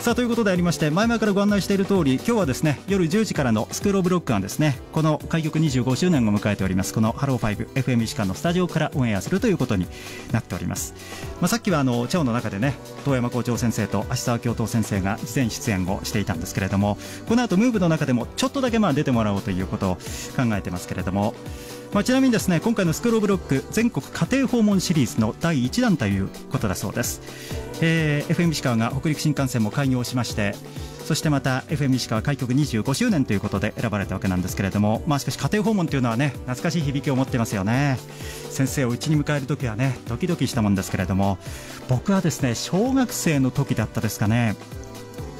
さあということでありまして前々からご案内している通り今日はですね夜10時からの SCHOOL OF LOCK がですね。この開局25周年を迎えておりますこの Hello Five FM 石川のスタジオからオンエアするということになっております、まあ、さっきはあのチャオの中でね遠山校長先生と芦沢教頭先生が事前出演をしていたんですけれどもこの後ムーブの中でもちょっとだけまあ出てもらおうということを考えてますけれどもまあ、ちなみにですね今回の SCHOOL OF LOCK 全国家庭訪問シリーズの第1弾ということだそうです、えー FM 石川が北陸新幹線も開業しましてそしてまた FM 石川開局25周年ということで選ばれたわけなんですけれども、まあ、しかし家庭訪問というのはね懐かしい響きを持ってますよね。先生を家に迎える時はねドキドキしたもんですけれども僕はですね小学生の時だったですかね。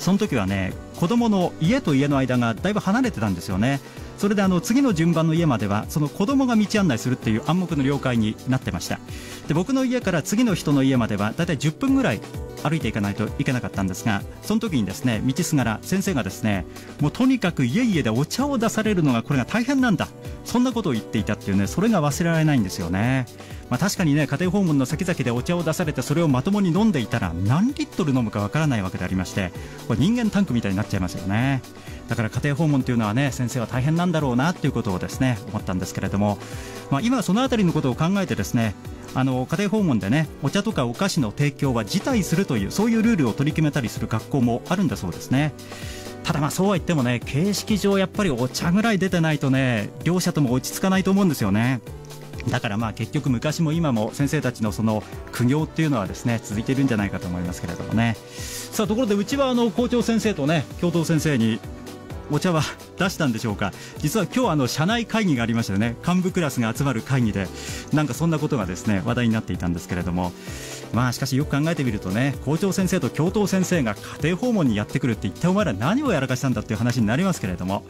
その時はね子供の家と家の間がだいぶ離れてたんですよね。それであの次の順番の家まではその子供が道案内するっていう暗黙の了解になってました。で僕の家から次の人の家まではだいたい10分ぐらい歩いていかないといけなかったんですがその時にですね道すがら先生がですねもうとにかく家々でお茶を出されるのがこれが大変なんだ。そんなことを言っていたっていうねそれが忘れられないんですよね。まあ、確かにね家庭訪問の先々でお茶を出されてそれをまともに飲んでいたら何リットル飲むかわからないわけでありましてこれ人間タンクみたいになっちゃいますよね。だから家庭訪問というのはね先生は大変なんだろうなということをですね思ったんですけれども、まあ、今そのあたりのことを考えてですねあの家庭訪問でねお茶とかお菓子の提供は辞退するというそういうルールを取り決めたりする学校もあるんだそうですね。ただまあそうは言ってもね形式上やっぱりお茶ぐらい出てないとね両者とも落ち着かないと思うんですよね。だからまあ結局昔も今も先生たちのその苦行っていうのはですね続いているんじゃないかと思いますけれどもね。さあところでうちはあの校長先生とね教頭先生にお茶は出したんでしょうか？実は今日あの社内会議がありましたね。幹部クラスが集まる会議で。なんかそんなことがですね話題になっていたんですけれども。まあしかしよく考えてみるとね校長先生と教頭先生が家庭訪問にやってくるって一体お前ら何をやらかしたんだっていう話になりますけれども。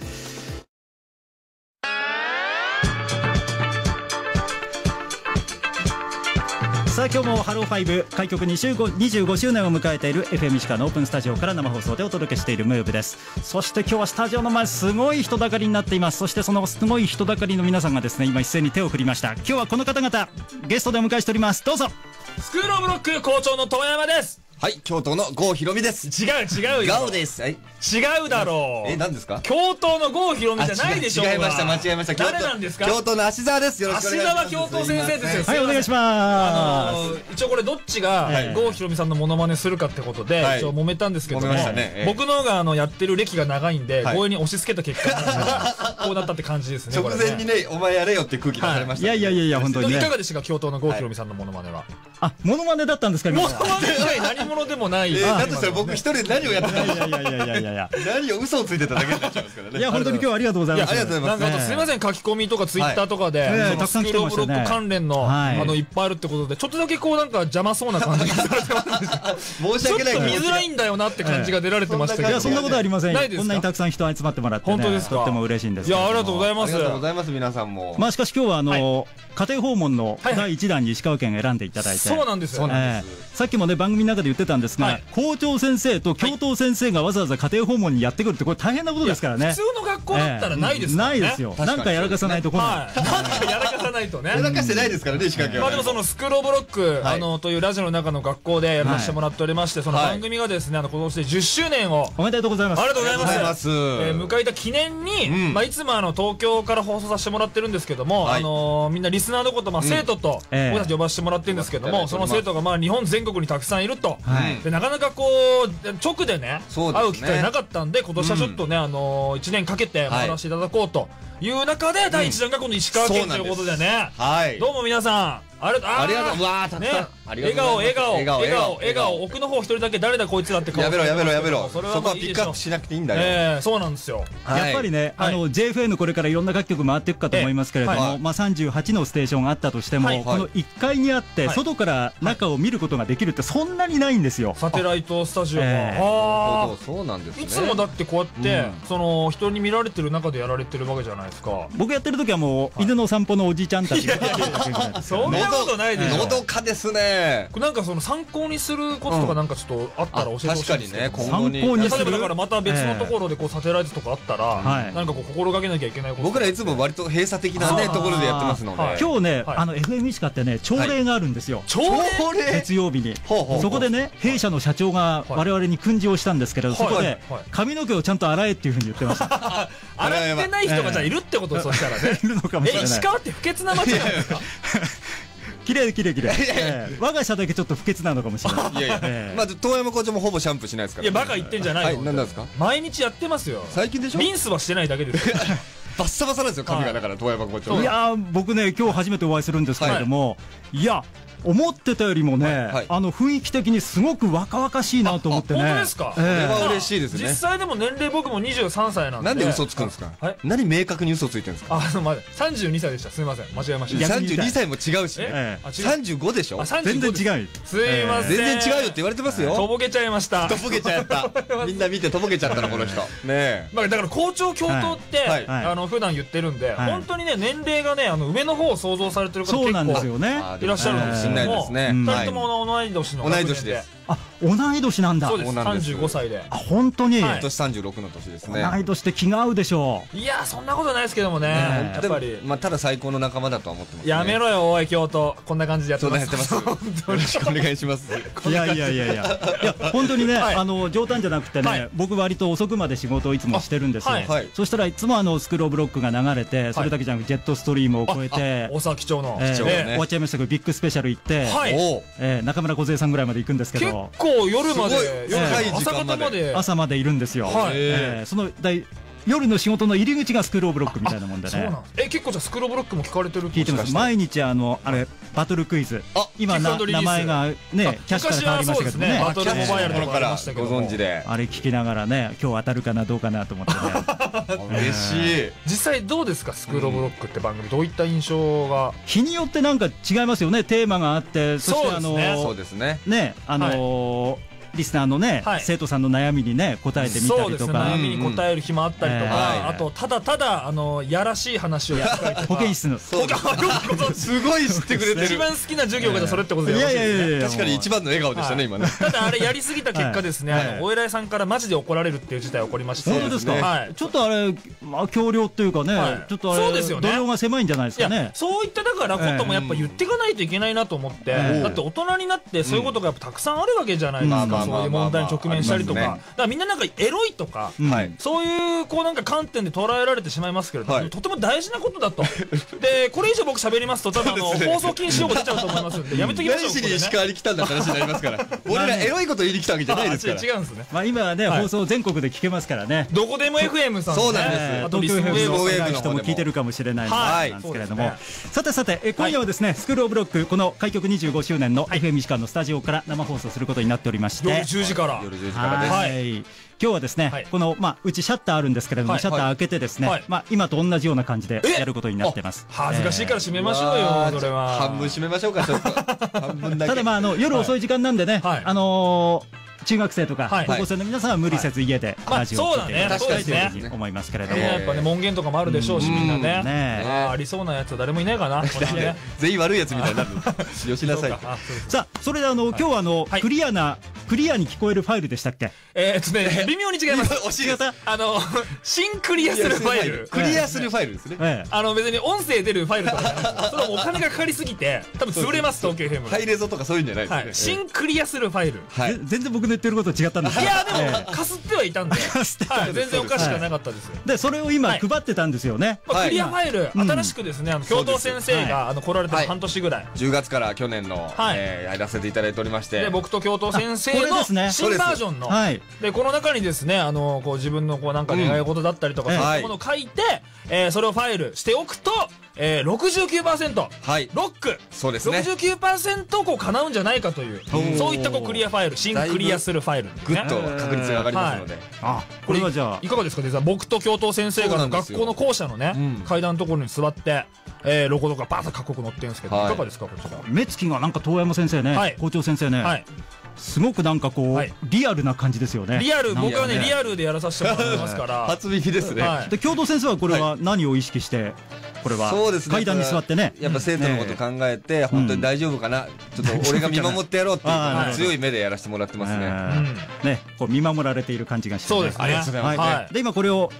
今日もハローファイブ開局25周年を迎えている FM 石川のオープンスタジオから生放送でお届けしているムーブです。そして今日はスタジオの前すごい人だかりになっています。そしてそのすごい人だかりの皆さんがですね今一斉に手を振りました。今日はこの方々ゲストでお迎えしております。どうぞ。スクールオブロック校長の遠山です。はい、京都の郷ひろみです。違う違うよ。ガオです。はい。違うだろう。え、何ですか？教頭の郷ひろみじゃないでしょあ違い違いました、間違えました。京都誰なんですか？京都の芦沢です。よろしくお願いします。芦沢教頭先生ですよ。はいお願いしあます。の一応これどっちがはい。郷ひろみさんのモノマネするかってことで、はい。一応揉めたんですけども、僕の方があのやってる歴が長いんで、はい。強引に押し付けた結果が こうなったって感じですね直前にね、お前やれよって空気出されました。い。やいやいやいや本当にいかがでしたか？教頭の郷ひろみさんのモノマネは、あモノマネだったんですか今モノマネ以外何者でもない、えー、だとしたら僕一人で何をやってたのいやいやいやいやいやいや。何を嘘をついてただけになっちゃいますからね。いや本当に今日はありがとうございます。ありがとうございます。なんかあとすみません、書き込みとかツイッターとかで、たくさん来てスクールオましブロック関連の、はい。あのいっぱいあるってことで、ちょっとだけこうなんか邪魔そうな感じが。されてます申しちょっと訳ない見づらいんだよなって感じが出られてましたけど、ええいやそんなことありませんこんなにたくさん人集まってもらってね本当ですか？とっても嬉しいんですいや、ありがとうございあます。りがとうございます、皆さんも。まあしかし今日はあの、は家庭訪問の第一弾に石川県選んでいただいて、そうなんですよ。ええ。さっきもね番組の中で言ってたんですが、はい。校長先生と教頭先生がわざわざ家庭訪問にやってくるってこれ大変なことですからね。普通の学校だったらないですからね。ええ。ないですよ。なんかやらかさないとこない、はい。なんかやらかさないとね。や。らかしてないですからね、石川県は。まあでもそのスクールオブロック、はい。あのというラジオの中の学校でやらせてもらっておりまして、そのはい番組がですねあの今年で10周年を。おめでとうございます。ありがとうございます。えー迎えた記念に、うん。まあいつもあの東京から放送させてもらってるんですけども、はい。あのーみんなリスナーのことまあ生徒と、ええ。僕たち呼ばせてもらってるんですけども、その生徒がまあ日本全国にたくさんいると、はい。でなかなかこう直でねですね。会う機会なかったんで今年はちょっとね、あのー、1年かけて回らせていただこうという中で、第1弾がこの石川県ということでね、はい。どうも皆さんありがとうありがとう。うわー、たくね笑顔笑顔笑顔笑顔笑顔。奥の方一人だけ誰だこいつらって顔やめろやめろ。やめろ。それはそこはピックアップしなくていいんだよ。ええそうなんですよ。はい。やっぱりね、はい。あの JFN これからいろんな楽曲回っていくかと思いますけれども、ええはい。まあ、38のステーションがあったとしても、はい。この1階にあって、はい。外から中を見ることができるってそんなにないんですよ。サテライトスタジオが、ええ。なるあほど、そうなんですね。ーいつもだってこうやって、うん。その人に見られてる中でやられてるわけじゃないですか。僕やってる時はもう、犬の散歩のおじいちゃんたちがそんなことないでしょ。のどかですね。ね。これなんかその参考にすることとかなんかちょっとあったら教えてほしいんですけど。確かにね今参後に。考にする。例えばだからまた別のところでこうサテライトとかあったら、はい。なんかこう心がけなきゃいけないこと。僕らいつも割と閉鎖的なねところでやってますので。はい。今日ね、はい。あの FM 石川ってね朝礼があるんですよ、朝礼？朝礼？月曜日にほうほうほう。そこでね弊社の社長がはい。我々に訓示をしたんですけれど、そこではい。はい髪の毛をちゃんと洗えっていうふうに言ってました。洗ってない人がじゃあいるってこと、そしたらね。いるのかもしれえない。石川って不潔な街なんですか？綺麗綺麗綺麗。ええ。我が社だけちょっと不潔なのかもしれない。いやいや。ええ。まあ遠山校長もほぼシャンプーしないですから。いやバカ言ってんじゃないよ、はい何なんですか？毎日やってますよ。最近でしょ？リンスはしてないだけですよ。バッサバサなんですよ髪がだから遠山校長。いやー僕ね今日初めてお会いするんですけれども、い、や思ってたよりもね、はいあの雰囲気的にすごく若々しいなと思ってね。あ本当ですか？ええ。これは嬉しいですね。実際でも年齢僕も23歳なんで。なんで嘘つくんですか？はい。何明確に嘘ついてるんですか？あのまだ32歳でした。すみません。間違えました。逆に言いたい32歳も違うしね。え？えあ違う。35でしょ？あ35全然違うすいません。全然違うよって言われてますとよぼけちゃいました。とぼけちゃった。みんな見てとぼけちゃったのこの人。ねえ。まあだから校長教頭って、あの普段言ってるんで、はい。本当にね年齢がねあの上の方を想像されてる方そうなんです結よね。あーいらっしゃるんですけどもしんないですね。うん。構2はい。人とも同い年の同い年ですあ同い年なんだ。そうです。そうなんです。35歳で。あ本当に、はい。今年36の年ですね同い年って気が合うでしょいやそんなことないですけどもね。ね。やっぱり。まあただ最高の仲間だとは思ってますね。やめろよおい京都。こんな感じでやってます。よろしくお願いします。ういやいやいやいや。いや本当にね、はい。あの冗談じゃなくてね、はい。僕割と遅くまで仕事をいつもしてるんですよ、あはい。はい。そしたらいつもあのスクローブロックが流れてそれだけじゃなくジェットストリームを超えて大沢機長の、えー終わっちゃいましたけどビッグスペシャル行って、はい。えー中村梢さんぐらいまで行くんですけ結ど構夜まで朝間まで方まで朝までいるんですよ、はい。えーその大夜の仕事の入り口がスクローブロックみたいなもんでね。え結構じゃあスクローブロックも聞かれてる聞いてます。毎日あのあれバトルクイズ。あ今名前があねキャッシュから変わりましたけどもねね。バトルモバイルの頃からご存知であれ聞きながらね今日当たるかなどうかなと思ってね。嬉しい。実際どうですか？スクローブロックって番組どういった印象が？日によってなんか違いますよね。テーマがあってそしてあのそうですね。あのーリスナーのね、はい。生徒さんの悩みにね答えてみたりとか、悩みに答える日もあったりとか、うん。あとただただあのやらしい話をやった。りとか保健室のそうですごい知ってくれてる。一番好きな授業がそれってことでいよろしいですねやいやいやいや確かに一番の笑顔でしたね今ね。ただあれやりすぎた結果ですね、はい。あのお偉いさんからマジで怒られるっていう事態起こりまして。本当ですか、ねはい。ちょっとあれ、まあ、強量というかね、はい。ちょっとあれそうですよね。が狭いんじゃないですかね。そういっただからこともやっぱ言っていかないといけないなと思って、ええだって大人になってそういうことがやっぱたくさんあるわけじゃないですか、そういう問題に直面したりとか、ありますね。だからみんななんかエロいとか、そういうこうなんか観点で捉えられてしまいますけれども、はい。とても大事なことだと。でこれ以上僕喋りますと多分あの、放送禁止用語出ちゃうと思いますんで やめときましょう何しに石川に来たんだって話になりますから。俺らエロいこと言いに来たわけじゃないですかあら違うんですね。まあ、今はね、はい放送全国で聞けますからね。どこでも FM さんそうなんです。えー東京 FM の人も聞いてるかもしれないんですけれども、さてさてえ今夜はですね、スクールオブロックこの開局25周年の FM 石川のスタジオから生放送することになっておりまして夜10時から。夜10時からです。はい。今日はですね、はい。この、まあ、うちシャッターあるんですけれども、はいシャッター開けてですね、はい。まあ、今と同じような感じでえやることになってます。恥ずかしいからえ閉めましょうよ、それは。半分閉めましょうかちょっと。半分だけ。ーただまああの夜遅い時間なんでね、はい。あのー中学生とかはい。高校生の皆さんは無理せず家ではい。ラジオを聞いていただきたいというまあふうに思いますけれども、ねやっぱね門限とかもあるでしょうしみんなね。うんね。ありそうなやつは誰もいないかな 全員悪いやつみたいになる。よしなさい。さあそれであの、今日はあの、はい。クリアなクリアに聞こえるファイルでしたっけ？えーっとね微妙に違います。惜しいですあの新クリアするファイル。クリアするファイルですね。ええ。あの別に音声出るファイルとか。それはもうお金がかかりすぎて多分潰れます東京 FM ハイレゾとかそういうんじゃないはいですね。新クリアするファイル。はい。ぜ全然僕の言ってること違ったんです。よいやでえもかすってはいたんで。はい。全然おかしくはなかったですえでそれを今はい。配ってたんですよね、まあ、はい。クリアファイル、うん。新しくですねあの教頭先生が、あの来られてはい。半年ぐらい、10月から去年のはい。えーやらせていただいておりまして。で僕と教頭先生の新バージョンの。はい。でこの中にですねあのこう自分のこうなんか願い事だったりとか、うんそういったものを書いて、えーそれをファイルしておくと、えー、69%はい。ロック。そうですね。69%こう叶うんじゃないかというー。そういったこうクリアファイル新クリアするファイルね。ぐっと確率が上がりますので。あこれはじゃあ。いかがですかね僕と教頭先生が学校の校舎のね、うん。階段のところに座って、えーロゴとかバーッと各国載ってるんですけど、はい。い、かがですかこちら。目つきがなんか遠山先生ね、はい。校長先生ね、はいすごくなんかこう、はい。リアルな感じですよね。リアル僕はねねリアルでやらさせてもらってますから。初耳ですね。はい。で共同先生はこれは何を意識してこれはそうですね。階段に座ってね。やっぱ生徒のこと考えて、本当に大丈夫かな、ちょっと俺が見守ってやろうっていう 強い目でやらせてもらってますね。うん。ね。こう見守られている感じがして、そうですね。ありがとうございます。はい。はい。で今これを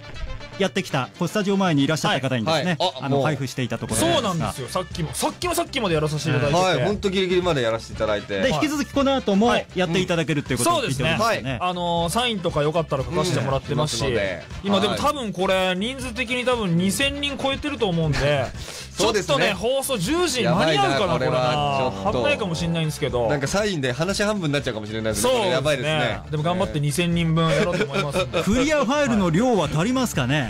やってきたこうスタジオ前にいらっしゃった方にですね、はい。はい。あもう。あの配布していたところそうなんですよ。さっきもさっきもさっきまでやらさせていただいて。て、はい、本当ギリギリまでやらせていただいて。で引き続きこの後もはい。やっていただけるっていうことを聞いておりますよね。あのーサインとかよかったら書かせてもらってますし、うん。今でもはい。多分これ人数的に多分2000人超えてると思うんでちょそうですね。っとね放送10時に間に合うかなこれはちょっと。危ないかもしれないんですけど。なんかサインで話半分になっちゃうかもしれないですね。そうやばいですね。でも頑張って2000人分やろうと思います クリアファイルの量は足りますかね？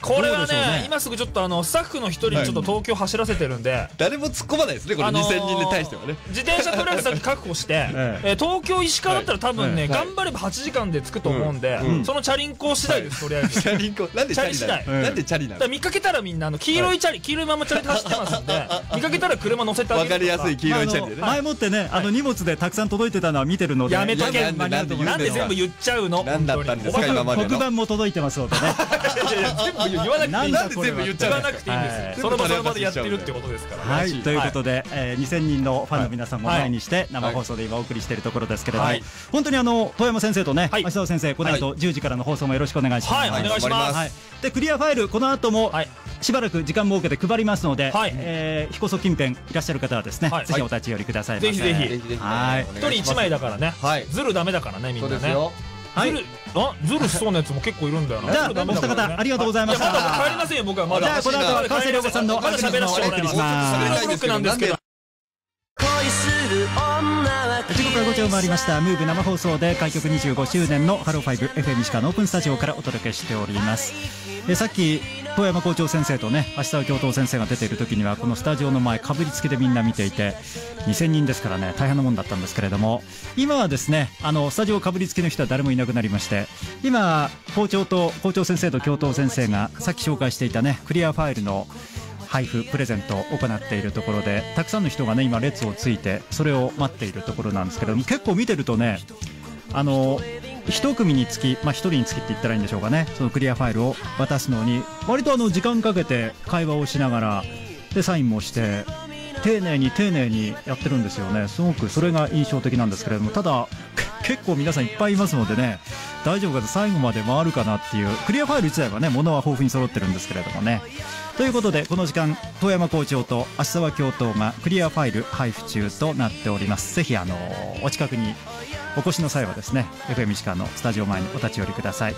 これはどうでしょうね。今すぐちょっとあのスタッフの一人にちょっと東京走らせてるんで、誰も突っ込まないですね、これ。あのー2000人に対してはね。自転車とりあえずさっき確保して、ええ。ー東京石川だったら多分ね、はい。頑張れば8時間で着くと思うんで、うん。そのチャリンコ次第です、とりあえず。チャリンコ、なんでチャリ次のなんでチャリなの？見かけたらみんなあの黄色いチャリ、黄色いままチャリで走ってますんで見かけたら車乗せてあげるとわかりやすい黄色いチャリでね。前もってね、あの荷物でたくさん届いてたのは見てるので、やめとけなんで全部言っちゃうの？何だったんですか今までの。黒板も届いてますのでね。言わなくていい。なんだこれは。全部言っちゃわなくていい。んですその場その場でやってるってことですから。ねはい、ということで、えー2000人のファンの皆さんも前にして生放送で今お送りしているところですけれども、はい。本当にあの遠山先生とね、はい。芦沢先生この後10時からの放送もよろしくお願いします。はい、お願いしまます。はい、でクリアファイルこの後もはい。しばらく時間設けて配りますので、はい。えー、彦曽近辺いらっしゃる方はですね、はい。ぜひお立ち寄りくださいませ。ぜひぜひ。一人一枚だからね、はい。ずるダメだからねみんなね。そうですよ。はい。ずるあずるしそうなやつも結構いるんだよな。じゃあお二方ありがとうございましたやまだ帰りませんよ僕はまだ。じゃあこの後は川瀬良子さんのまだ喋らせてもらいますお送りします時刻は5時を回りました。ムーブ生放送で開局25周年のハローファイブ FM 石川のオープンスタジオからお届けしております。えさっき遠山校長先生とね芦沢教頭先生が出ている時にはこのスタジオの前かぶりつきでみんな見ていて2000人ですからね大変なもんだったんですけれども。今はですねあのスタジオかぶりつきの人は誰もいなくなりまして今校長と校長先生と教頭先生がさっき紹介していたねクリアファイルの配布プレゼントを行っているところでたくさんの人がね今列をついてそれを待っているところなんですけども結構見てるとねあの一組につき、まあ、一人につきって言ったらいいんでしょうかね。そのクリアファイルを渡すのに割とあの時間かけて会話をしながらでサインもして丁寧に丁寧にやってるんですよね。すごくそれが印象的なんですけれどもただ結構皆さんいっぱいいますのでね大丈夫かな？最後まで回るかなっていうクリアファイル自体はね物は豊富に揃ってるんですけれどもね。ということでこの時間富山校長と芦沢教頭がクリアファイル配布中となっております。ぜひあのお近くにお越しの際はですね FM 石川のスタジオ前にお立ち寄りください。